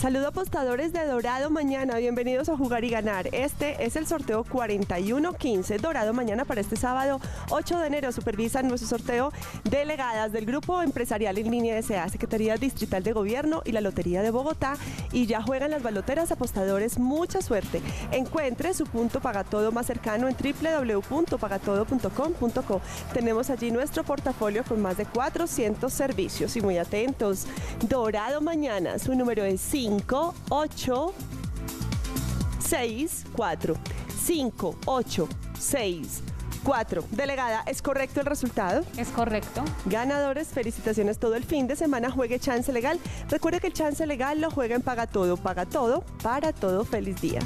Saludo apostadores de Dorado Mañana, bienvenidos a Jugar y Ganar. Este es el sorteo 4115 Dorado Mañana para este sábado 8 de enero. Supervisan nuestro sorteo delegadas del Grupo Empresarial en Línea SA, Secretaría Distrital de Gobierno y la Lotería de Bogotá. Y ya juegan las baloteras apostadores. Mucha suerte. Encuentre su punto pagatodo más cercano en www.pagatodo.com.co. Tenemos allí nuestro portafolio con más de 400 servicios y muy atentos. Dorado Mañana, su número es 5. 5, 8, 6, 4. 5, 8, 6, 4. Delegada, ¿es correcto el resultado? Es correcto. Ganadores, felicitaciones todo el fin de semana. Juegue Chance Legal. Recuerde que el Chance Legal lo juega en Paga Todo. Paga Todo, para todo. Feliz día.